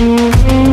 Música